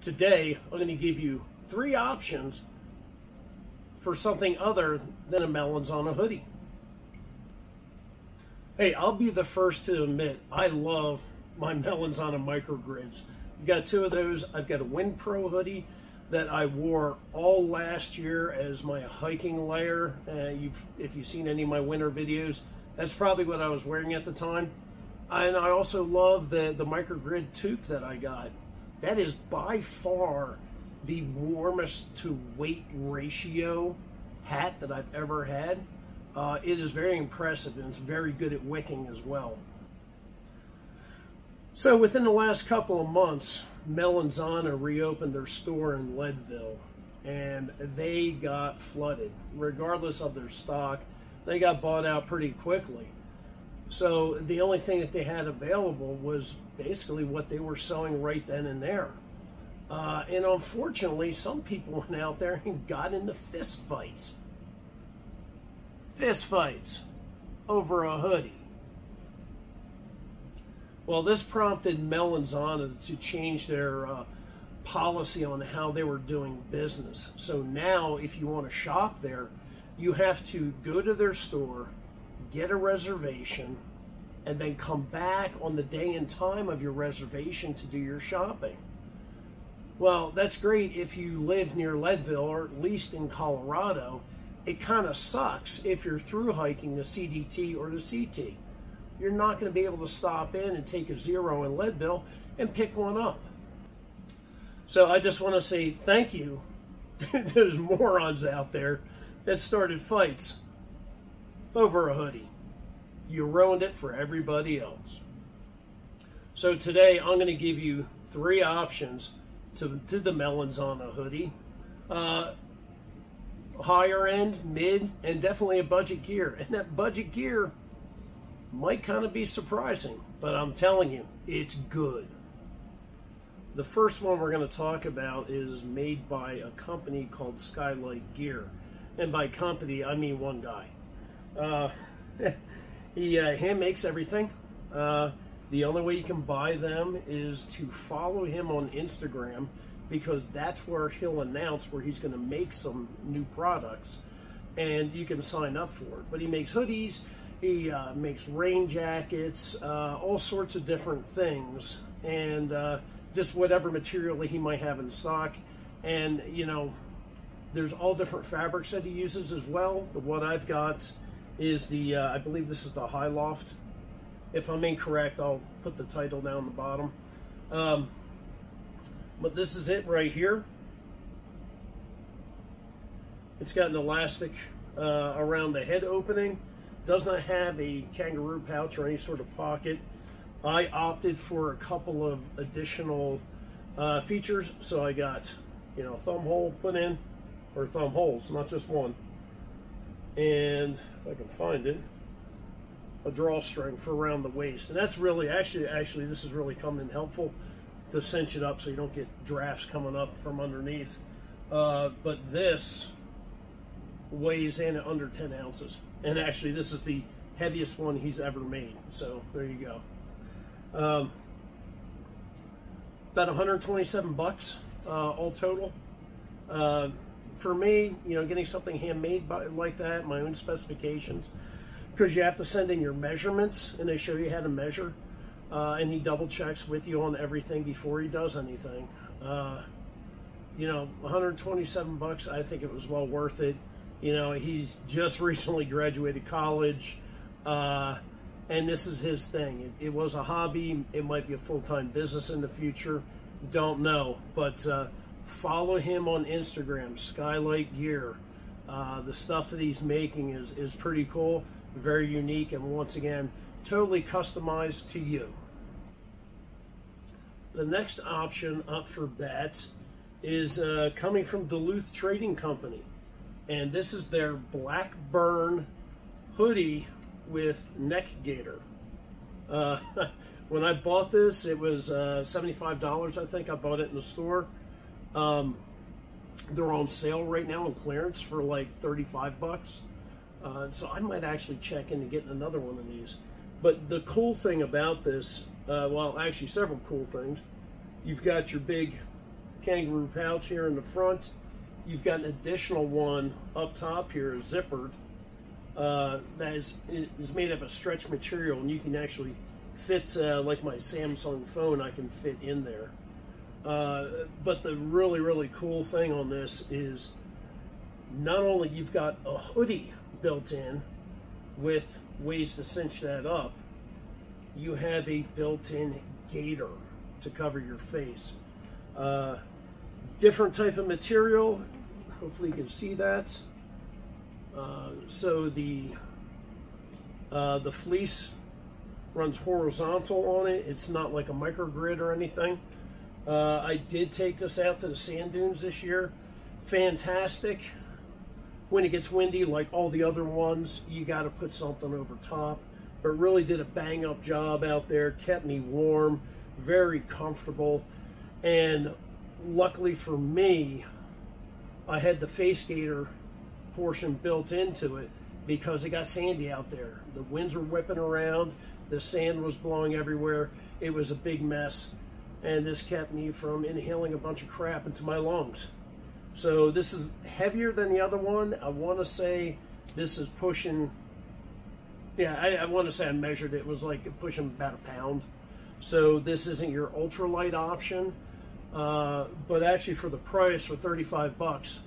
Today, I'm going to give you three options for something other than a Melanzana hoodie. Hey, I'll be the first to admit I love my Melanzana microgrids. I've got two of those. I've got a Wind Pro hoodie that I wore all last year as my hiking layer. Uh, you've, if you've seen any of my winter videos, that's probably what I was wearing at the time. And I also love the, the microgrid toque that I got. That is by far the warmest to weight ratio hat that I've ever had. Uh, it is very impressive and it's very good at wicking as well. So within the last couple of months, Melanzana reopened their store in Leadville and they got flooded. Regardless of their stock, they got bought out pretty quickly. So the only thing that they had available was basically what they were selling right then and there. Uh, and unfortunately, some people went out there and got into fist fights. Fist fights over a hoodie. Well, this prompted Melanzana to change their uh, policy on how they were doing business. So now, if you want to shop there, you have to go to their store, get a reservation, and then come back on the day and time of your reservation to do your shopping. Well, that's great if you live near Leadville or at least in Colorado. It kind of sucks if you're through hiking the CDT or the CT. You're not going to be able to stop in and take a zero in Leadville and pick one up. So I just want to say thank you to those morons out there that started fights over a hoodie. You ruined it for everybody else. So today I'm going to give you three options to, to the Melanzana hoodie. Uh, higher end, mid, and definitely a budget gear. And that budget gear might kind of be surprising, but I'm telling you, it's good. The first one we're going to talk about is made by a company called Skylight Gear. And by company, I mean one guy. Uh, he uh, hand makes everything. Uh, the only way you can buy them is to follow him on Instagram because that's where he'll announce where he's going to make some new products and you can sign up for it. But he makes hoodies, he uh, makes rain jackets, uh, all sorts of different things, and uh, just whatever material he might have in stock. And, you know, there's all different fabrics that he uses as well. The one I've got is the, uh, I believe this is the High Loft. If I'm incorrect, I'll put the title down the bottom. Um, but this is it right here. It's got an elastic uh, around the head opening. Does not have a kangaroo pouch or any sort of pocket. I opted for a couple of additional uh, features. So I got, you know, thumb hole put in, or thumb holes, not just one and if I can find it, a drawstring for around the waist. And that's really, actually, actually, this is really coming in helpful to cinch it up so you don't get drafts coming up from underneath. Uh, but this weighs in at under 10 ounces. And actually, this is the heaviest one he's ever made. So there you go. Um, about 127 bucks uh, all total. Uh, for me, you know, getting something handmade by, like that, my own specifications, because you have to send in your measurements and they show you how to measure. Uh, and he double checks with you on everything before he does anything. Uh, you know, 127 bucks, I think it was well worth it. You know, he's just recently graduated college, uh, and this is his thing. It, it, was a hobby. It might be a full time business in the future. Don't know, but uh, follow him on Instagram, Skylight Gear. Uh, the stuff that he's making is, is pretty cool, very unique, and once again, totally customized to you. The next option up for bets is uh, coming from Duluth Trading Company. And this is their Black Burn hoodie with neck gaiter. Uh, when I bought this, it was uh, $75, I think. I bought it in the store. Um, they're on sale right now on clearance for like 35 bucks. Uh, so I might actually check into getting another one of these. But the cool thing about this, uh, well, actually several cool things. You've got your big kangaroo pouch here in the front. You've got an additional one up top here, zippered, uh, that is, is made of a stretch material, and you can actually fit, uh, like my Samsung phone, I can fit in there. Uh, but the really, really cool thing on this is not only you've got a hoodie built in with ways to cinch that up, you have a built-in gaiter to cover your face. Uh, different type of material. Hopefully you can see that. Uh, so the uh, the fleece runs horizontal on it. It's not like a microgrid or anything. Uh, I did take this out to the sand dunes this year. Fantastic. When it gets windy, like all the other ones, you got to put something over top. But really did a bang up job out there. Kept me warm, very comfortable. And luckily for me, I had the face gaiter portion built into it because it got sandy out there. The winds were whipping around, the sand was blowing everywhere. It was a big mess, and this kept me from inhaling a bunch of crap into my lungs. So this is heavier than the other one. I want to say this is pushing, yeah, I, I want to say I measured it. it was like pushing about a pound. So this isn't your ultralight option, uh, but actually for the price, for 35 bucks,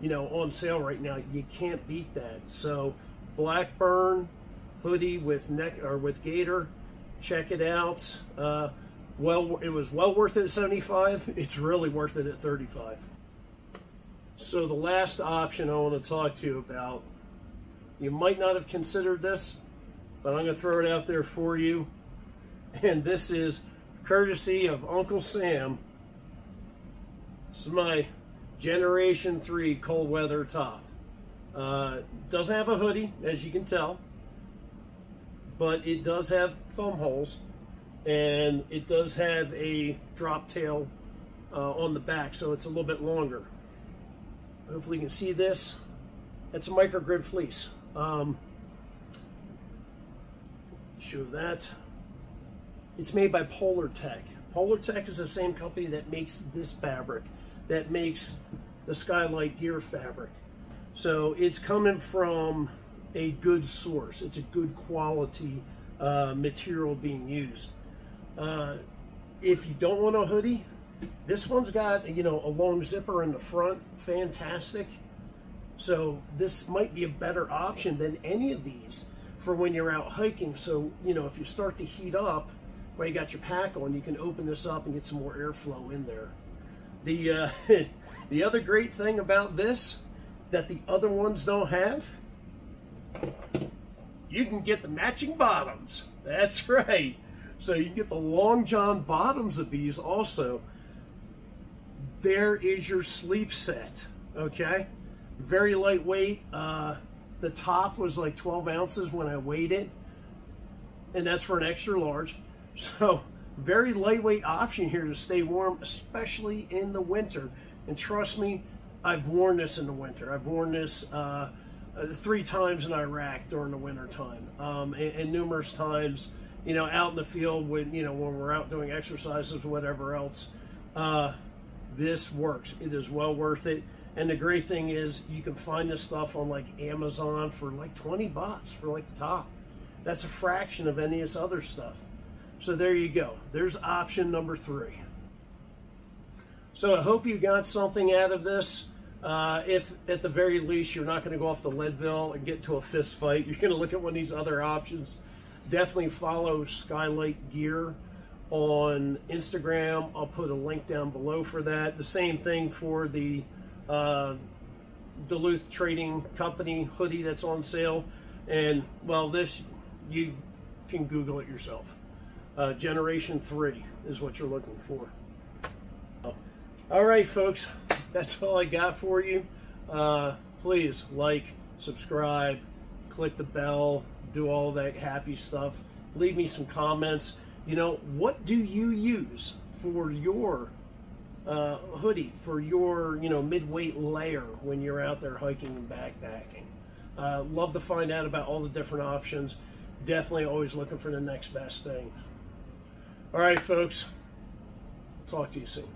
you know, on sale right now, you can't beat that. So Blackburn hoodie with neck or with gaiter, check it out. Uh, well, it was well worth it at 75. It's really worth it at 35. So the last option I want to talk to you about, you might not have considered this, but I'm going to throw it out there for you. And this is courtesy of Uncle Sam. This is my Generation 3 cold weather top. Uh, doesn't have a hoodie, as you can tell, but it does have thumb holes, and it does have a drop tail uh, on the back, so it's a little bit longer. Hopefully you can see this. It's a microgrid fleece. Um, show that. It's made by Polartec. Polar Tech is the same company that makes this fabric that makes the Skylight gear fabric. So it's coming from a good source. It's a good quality uh, material being used. Uh, if you don't want a hoodie, this one's got, you know, a long zipper in the front. Fantastic. So this might be a better option than any of these for when you're out hiking. So, you know, if you start to heat up while you got your pack on, you can open this up and get some more airflow in there. The, uh, the other great thing about this that the other ones don't have, you can get the matching bottoms. That's right. So you get the long john bottoms of these also. There is your sleep set, okay? Very lightweight. Uh, the top was like 12 ounces when I weighed it, and that's for an extra large. So very lightweight option here to stay warm, especially in the winter. And trust me, I've worn this in the winter. I've worn this uh, three times in Iraq during the winter time, um, and, and, numerous times, you know, out in the field when you know when we're out doing exercises, whatever else. Uh, this works. It is well worth it. And the great thing is, you can find this stuff on like Amazon for like 20 bucks for like the top. That's a fraction of any of this other stuff. So there you go. There's option number three. So I hope you got something out of this. Uh, if at the very least you're not going to go off to Leadville and get to a fist fight, you're going to look at one of these other options. Definitely follow Skylight Gear on Instagram. I'll put a link down below for that. The same thing for the uh, Duluth Trading Company hoodie that's on sale. And well, this you can Google it yourself. Uh, generation 3 is what you're looking for. All right, folks, that's all I got for you. Uh, please like, subscribe, click the bell, do all that happy stuff. Leave me some comments. You know, what do you use for your uh, hoodie, for your, you know, mid-weight layer when you're out there hiking and backpacking? Uh, love to find out about all the different options. Definitely always looking for the next best thing. All right, folks. Talk to you soon.